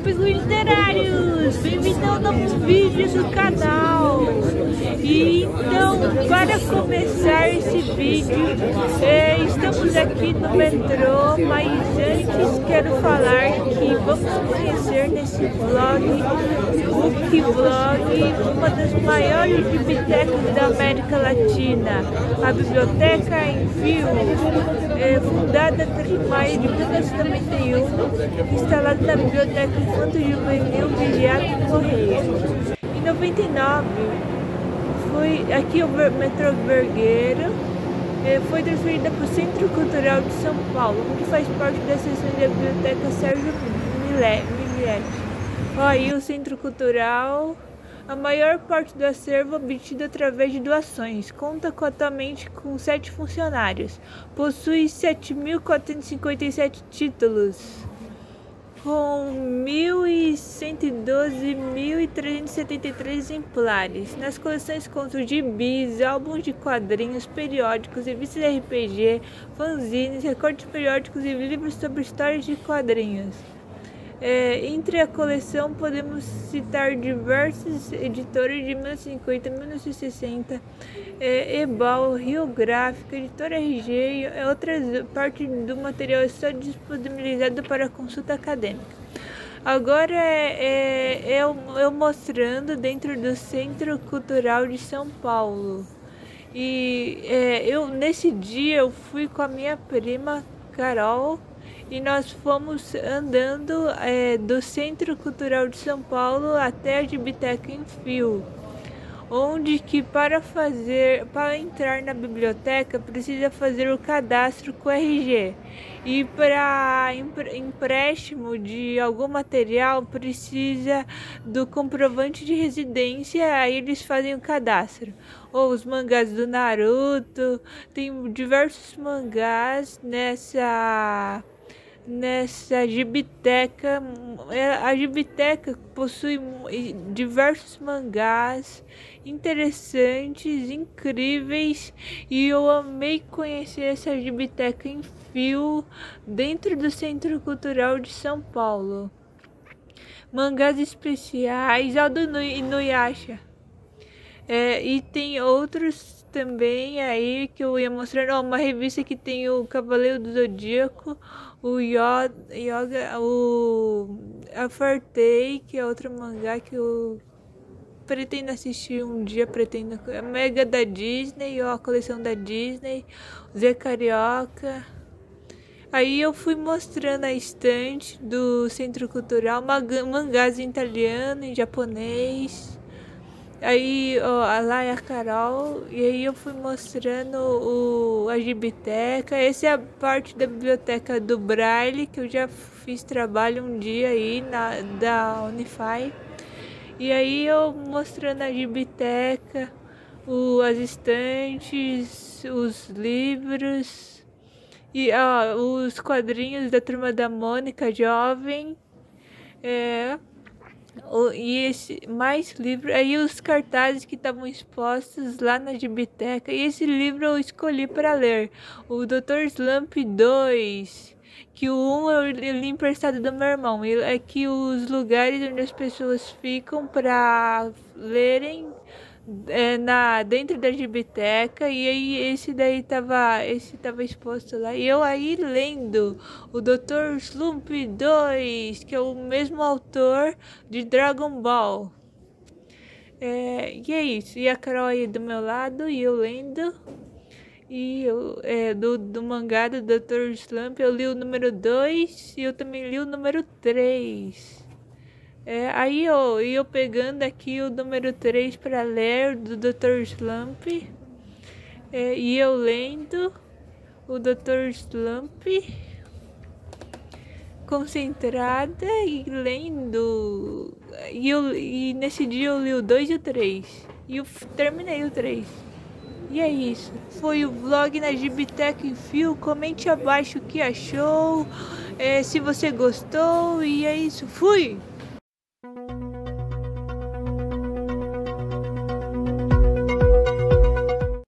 amigos literários! Bem-vindo ao novo vídeo do canal! E então, para começar esse vídeo, é, estamos aqui no metrô, mas antes quero falar que vamos conhecer nesse vlog, Book Vlog, uma das maiores bibliotecas da América Latina, a Biblioteca em Fio, é, fundada em maio de 1991, instalada na Biblioteca Infanto Juvenil Viriato Correia. Em 99, foi aqui o metrô Vergueiro, é, foi transferida para o Centro Cultural de São Paulo, que faz parte da seção da Biblioteca Sérgio Milete. Aí o Centro Cultural, a maior parte do acervo obtido através de doações, conta atualmente com sete funcionários, possui 7.457 títulos com 1.112.373 exemplares. Nas coleções contam gibis, álbuns de quadrinhos, periódicos, revistas RPG, fanzines, recortes periódicos e livros sobre histórias de quadrinhos. É, entre a coleção podemos citar diversas editoras de 1950, 1960, é, Ebal, Rio Gráfica, Editora RG e outras partes do material está disponibilizado para consulta acadêmica. Agora é, é, é eu, eu mostrando dentro do Centro Cultural de São Paulo. E é, eu nesse dia eu fui com a minha prima Carol e nós fomos andando é, do Centro Cultural de São Paulo até a Gibiteca em Fio, onde que para fazer, para entrar na biblioteca precisa fazer o cadastro com o RG e para empréstimo de algum material precisa do comprovante de residência, aí eles fazem o cadastro. Ou os mangás do Naruto, tem diversos mangás nessa nessa gibiteca. É, a gibiteca possui diversos mangás interessantes, incríveis e eu amei conhecer essa gibiteca em fio dentro do Centro Cultural de São Paulo. Mangás especiais, Aldo Inuyasha. É, e tem outros também aí que eu ia mostrar. Oh, uma revista que tem o Cavaleiro do Zodíaco, o Yoga, o a Fartei, que é outro mangá que eu pretendo assistir um dia, pretendo a Mega da Disney, ou a coleção da Disney, o Zé Carioca. Aí eu fui mostrando a estante do Centro Cultural, mangás em italiano, em japonês. Aí a Carol, e aí eu fui mostrando o, a gibiteca. Essa é a parte da biblioteca do Braille, que eu já fiz trabalho um dia aí na, da Unify. E aí eu mostrando a gibiteca, o, as estantes, os livros, e ó, os quadrinhos da Turma da Mônica Jovem. É, e esse mais livro aí os cartazes que estavam expostos lá na biblioteca e esse livro eu escolhi para ler o Dr. Slump 2 que o 1 um eu li emprestado do meu irmão é que os lugares onde as pessoas ficam para lerem é, na dentro da biblioteca e aí esse daí tava esse tava exposto lá e eu aí lendo o Dr. Slump 2 que é o mesmo autor de Dragon Ball é, e é isso e a Carol aí do meu lado e eu lendo e eu, é, do, do mangá do Dr. Slump eu li o número 2 e eu também li o número 3 é, aí eu, eu pegando aqui o número 3 para ler do Dr. Slump. É, e eu lendo o Dr. Slump concentrada e lendo. E, eu, e nesse dia eu li o 2 e o 3. E eu terminei o 3. E é isso. Foi o vlog na Gibitec em Fio. Comente abaixo o que achou. É, se você gostou. E é isso. Fui!